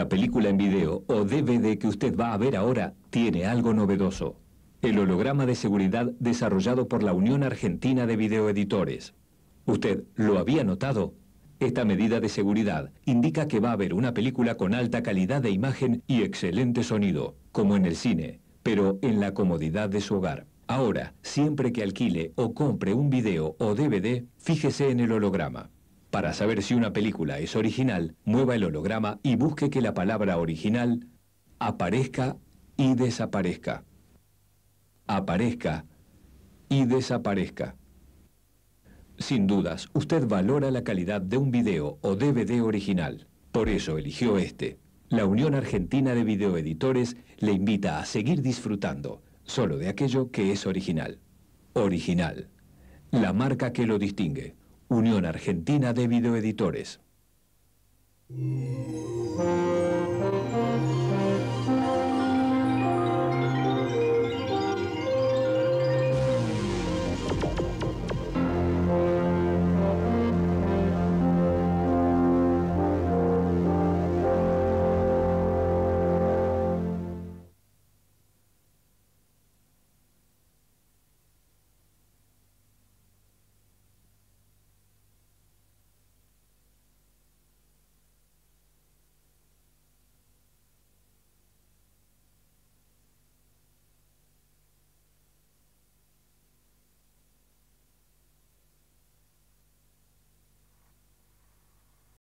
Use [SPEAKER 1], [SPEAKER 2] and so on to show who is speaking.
[SPEAKER 1] La película en video o DVD que usted va a ver ahora tiene algo novedoso. El holograma de seguridad desarrollado por la Unión Argentina de Videoeditores. ¿Usted lo había notado? Esta medida de seguridad indica que va a haber una película con alta calidad de imagen y excelente sonido, como en el cine, pero en la comodidad de su hogar. Ahora, siempre que alquile o compre un video o DVD, fíjese en el holograma. Para saber si una película es original, mueva el holograma y busque que la palabra original aparezca y desaparezca. Aparezca y desaparezca. Sin dudas, usted valora la calidad de un video o DVD original. Por eso eligió este. La Unión Argentina de Videoeditores le invita a seguir disfrutando solo de aquello que es original. Original. La marca que lo distingue. Unión Argentina de Videoeditores.